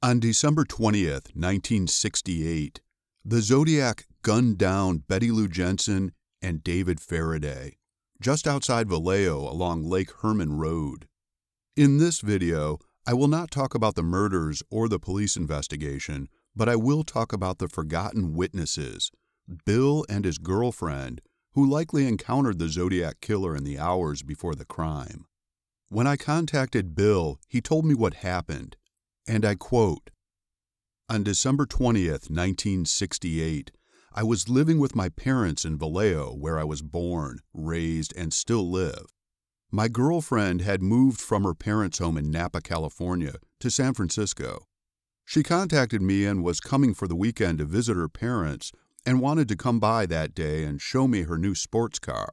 On December 20th, 1968, the Zodiac gunned down Betty Lou Jensen and David Faraday just outside Vallejo along Lake Herman Road. In this video, I will not talk about the murders or the police investigation, but I will talk about the forgotten witnesses, Bill and his girlfriend, who likely encountered the Zodiac killer in the hours before the crime. When I contacted Bill, he told me what happened, and I quote On December 20th, 1968, I was living with my parents in Vallejo, where I was born, raised, and still live. My girlfriend had moved from her parents' home in Napa, California, to San Francisco. She contacted me and was coming for the weekend to visit her parents and wanted to come by that day and show me her new sports car.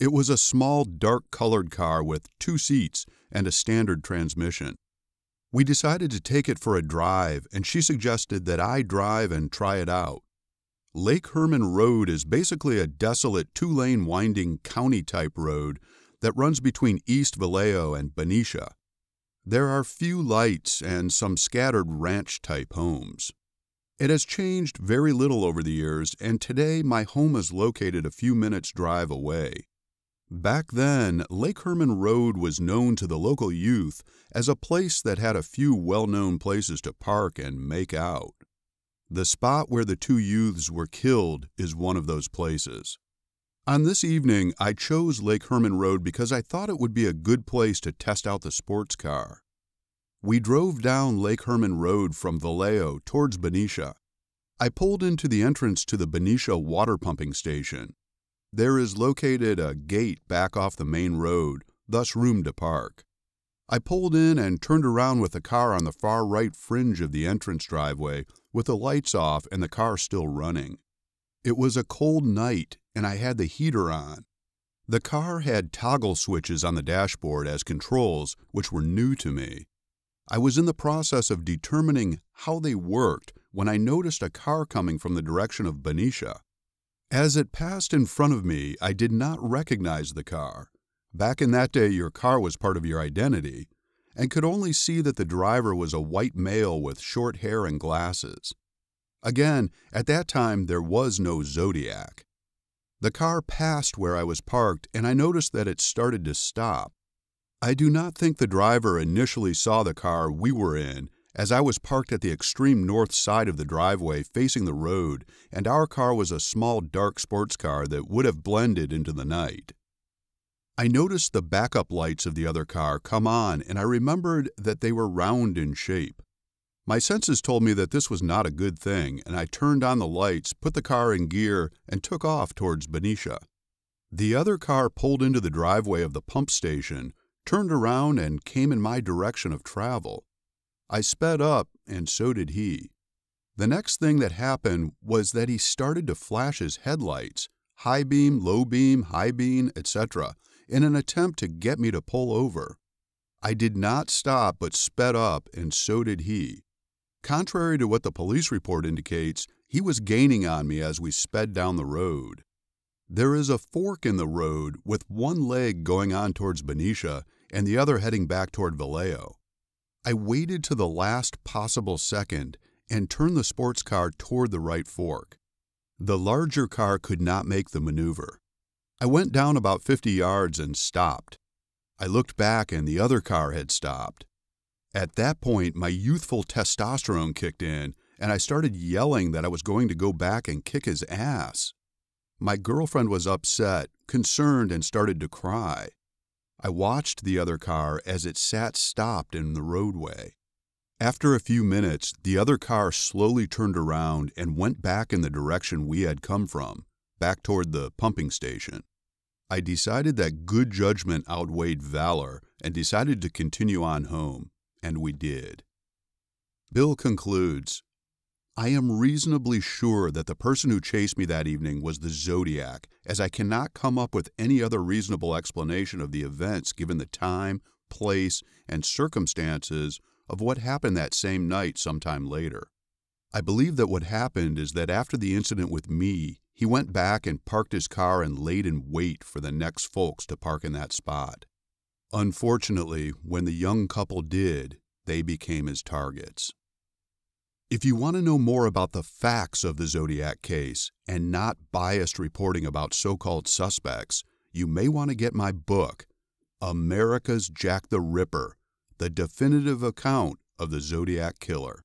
It was a small, dark colored car with two seats and a standard transmission. We decided to take it for a drive, and she suggested that I drive and try it out. Lake Herman Road is basically a desolate two lane winding county type road that runs between East Vallejo and Benicia. There are few lights and some scattered ranch type homes. It has changed very little over the years, and today my home is located a few minutes' drive away. Back then, Lake Herman Road was known to the local youth as a place that had a few well known places to park and make out. The spot where the two youths were killed is one of those places. On this evening, I chose Lake Herman Road because I thought it would be a good place to test out the sports car. We drove down Lake Herman Road from Vallejo towards Benicia. I pulled into the entrance to the Benicia water pumping station. There is located a gate back off the main road, thus room to park. I pulled in and turned around with the car on the far right fringe of the entrance driveway with the lights off and the car still running. It was a cold night and I had the heater on. The car had toggle switches on the dashboard as controls, which were new to me. I was in the process of determining how they worked when I noticed a car coming from the direction of Benicia. As it passed in front of me, I did not recognize the car. Back in that day, your car was part of your identity, and could only see that the driver was a white male with short hair and glasses. Again, at that time, there was no Zodiac. The car passed where I was parked, and I noticed that it started to stop. I do not think the driver initially saw the car we were in, as I was parked at the extreme north side of the driveway facing the road, and our car was a small dark sports car that would have blended into the night. I noticed the backup lights of the other car come on and I remembered that they were round in shape. My senses told me that this was not a good thing, and I turned on the lights, put the car in gear, and took off towards Benicia. The other car pulled into the driveway of the pump station, turned around, and came in my direction of travel. I sped up, and so did he. The next thing that happened was that he started to flash his headlights high beam, low beam, high beam, etc in an attempt to get me to pull over. I did not stop but sped up, and so did he. Contrary to what the police report indicates, he was gaining on me as we sped down the road. There is a fork in the road with one leg going on towards Benicia and the other heading back toward Vallejo. I waited to the last possible second and turned the sports car toward the right fork. The larger car could not make the maneuver. I went down about 50 yards and stopped. I looked back and the other car had stopped. At that point, my youthful testosterone kicked in and I started yelling that I was going to go back and kick his ass. My girlfriend was upset, concerned, and started to cry. I watched the other car as it sat stopped in the roadway. After a few minutes, the other car slowly turned around and went back in the direction we had come from back toward the pumping station. I decided that good judgment outweighed valor and decided to continue on home, and we did. Bill concludes I am reasonably sure that the person who chased me that evening was the Zodiac, as I cannot come up with any other reasonable explanation of the events given the time, place, and circumstances of what happened that same night sometime later. I believe that what happened is that after the incident with me, he went back and parked his car and laid in wait for the next folks to park in that spot. Unfortunately, when the young couple did, they became his targets. If you want to know more about the facts of the Zodiac case and not biased reporting about so called suspects, you may want to get my book, America's Jack the Ripper The Definitive Account of the Zodiac Killer.